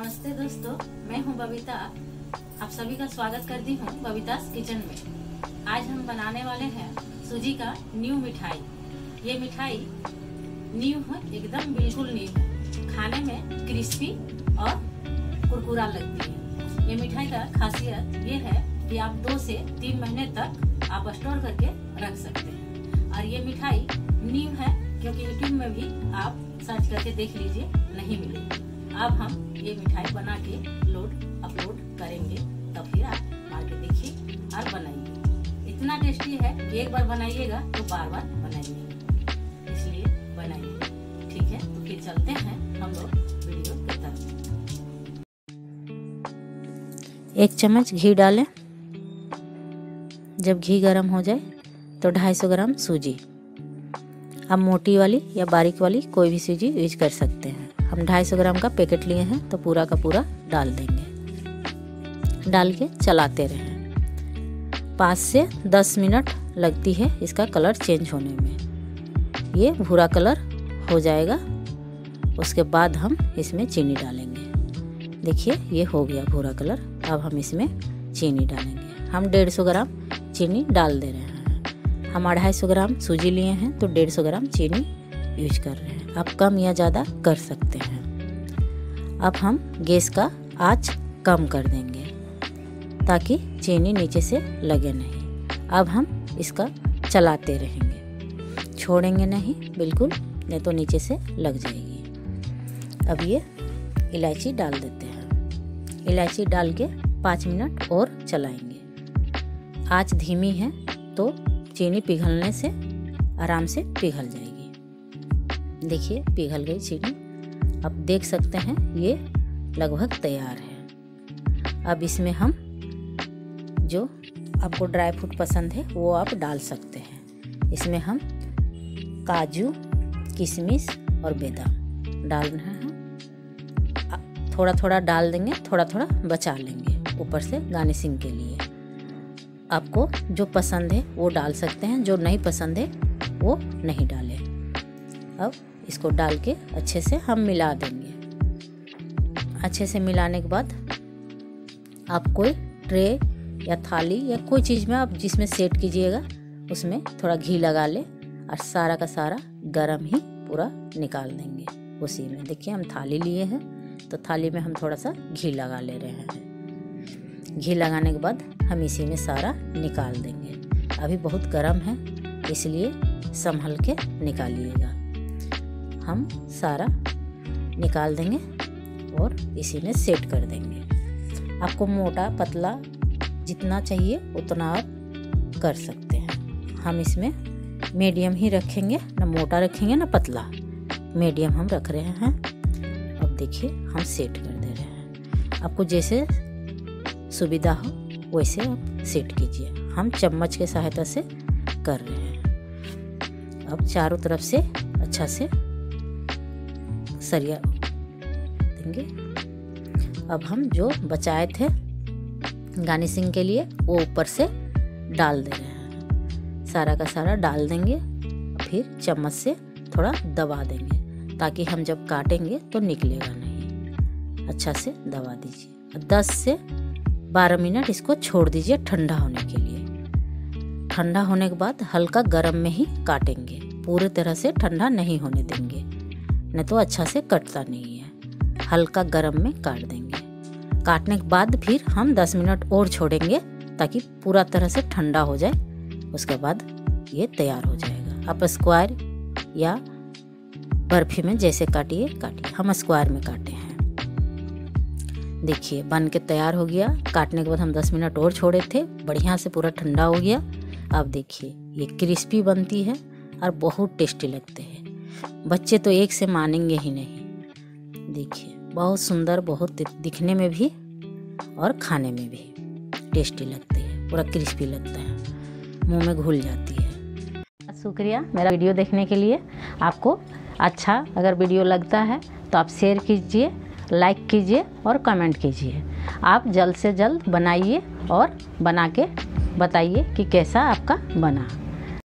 नमस्ते दोस्तों, मैं हूँ बबीता। आप सभी का स्वागत करती हूँ बबीतास किचन में। आज हम बनाने वाले हैं सूजी का न्यू मिठाई। ये मिठाई न्यू है, एकदम बिल्कुल न्यू है। खाने में क्रिस्पी और कुरकुरा लगती है। ये मिठाई का खासियत ये है कि आप दो से तीन महीने तक आप स्टोर करके रख सकते हैं। और ये मिठाई न्यू है, क्योंकि यूट्यूब में भी आप सर्च करके देख लीजिए, नहीं मिलेगी। अब हम ये मिठाई बना के लोड अपलोड करेंगे, तब फिर आप मार के देखिए और बनाइए। इतना टेस्टी है एक बार बनाइएगा तो बार बार बनाइए। इसलिए बनाइए। ठीक है? तो फिर चलते हैं हम लोग वीडियो की तरफ़। एक चम्मच घी डालें। जब घी गर्म हो जाए तो 250 ग्राम सूजी। आप मोटी वाली या बारीक वाली कोई भी सूजी यूज़ कर सकते हैं। हम 250 ग्राम का पैकेट लिए हैं तो पूरा का पूरा डाल देंगे। डाल के चलाते रहें। पाँच से दस मिनट लगती है इसका कलर चेंज होने में। ये भूरा कलर हो जाएगा। उसके बाद हम इसमें चीनी डालेंगे। देखिए, ये हो गया भूरा कलर। अब हम इसमें चीनी डालेंगे। हम 150 ग्राम चीनी डाल दे रहे हैं। हम अढ़ाई सौ ग्राम सूजी लिए हैं तो 150 ग्राम चीनी यूज़ कर रहे हैं। आप कम या ज़्यादा कर सकते हैं। अब हम गैस का आँच कम कर देंगे, ताकि चीनी नीचे से लगे नहीं। अब हम इसका चलाते रहेंगे। छोड़ेंगे नहीं, बिल्कुल, नहीं तो नीचे से लग जाएगी। अब ये इलायची डाल देते हैं। इलायची डाल के पाँच मिनट और चलाएँगे। आँच धीमी है तो चीनी पिघलने से, आराम से पिघल जाएगी। देखिए, पिघल गई चीनी अब देख सकते हैं, ये लगभग तैयार है। अब इसमें हम जो आपको ड्राई फ्रूट पसंद है, वो आप डाल सकते हैं। इसमें हम काजू, किशमिश और बादाम डाल रहे हैं। थोड़ा थोड़ा डाल देंगे थोड़ा थोड़ा बचा लेंगे ऊपर से गार्निशिंग के लिए। आपको जो पसंद है, वो डाल सकते हैं, जो नहीं पसंद है, वो नहीं डालें। अब इसको डाल के अच्छे से हम मिला देंगे। अच्छे से मिलाने के बाद आप कोई ट्रे या थाली या कोई चीज़ में आप जिसमें सेट कीजिएगा, उसमें थोड़ा घी लगा ले और सारा का सारा गरम ही पूरा निकाल देंगे उसी में। देखिए, हम थाली लिए हैं तो थाली में हम थोड़ा सा घी लगा ले रहे हैं। घी लगाने के बाद हम इसी में सारा निकाल देंगे। अभी बहुत गर्म है, इसलिए संभल के निकालिएगा। हम सारा निकाल देंगे और इसी में सेट कर देंगे। आपको मोटा, पतला जितना चाहिए उतना आप कर सकते हैं। हम इसमें मीडियम ही रखेंगे, ना मोटा रखेंगे, ना पतला। मीडियम हम रख रहे हैं। अब देखिए, हम सेट कर दे रहे हैं। आपको जैसे सुविधा हो, वैसे आप सेट कीजिए। हम चम्मच के सहायता से कर रहे हैं। अब चारों तरफ़ से अच्छा से सरिया देंगे। अब हम जो बचाए थे गार्निशिंग के लिए, वो ऊपर से डाल दे रहे हैं। सारा का सारा डाल देंगे, फिर चम्मच से थोड़ा दबा देंगे, ताकि हम जब काटेंगे तो निकलेगा नहीं। अच्छा से दबा दीजिए। दस से बारह मिनट इसको छोड़ दीजिए ठंडा होने के लिए। ठंडा होने के बाद हल्का गर्म में ही काटेंगे। पूरे तरह से ठंडा नहीं होने देंगे। नहीं तो अच्छा से कटता नहीं है। हल्का गरम में काट देंगे। काटने के बाद फिर हम 10 मिनट और छोड़ेंगे ताकि पूरा तरह से ठंडा हो जाए। उसके बाद ये तैयार हो जाएगा। आप स्क्वायर या बर्फ़ी में जैसे काटिए काटिए। हम स्क्वायर में काटे हैं। देखिए, बन के तैयार हो गया। काटने के बाद हम 10 मिनट और छोड़े थे। बढ़िया से पूरा ठंडा हो गया। अब देखिए, ये क्रिस्पी बनती है और बहुत टेस्टी लगते हैं। बच्चे तो एक से मानेंगे ही नहीं। देखिए, बहुत सुंदर, बहुत दिखने में भी और खाने में भी। टेस्टी लगती है, पूरा क्रिस्पी लगता है। मुँह में घुल जाती है। शुक्रिया मेरा वीडियो देखने के लिए। आपको अच्छा अगर वीडियो लगता है तो आप शेयर कीजिए, लाइक कीजिए और कमेंट कीजिए। आप जल्द से जल्द बनाइए और बना के बताइए कि कैसा आपका बना।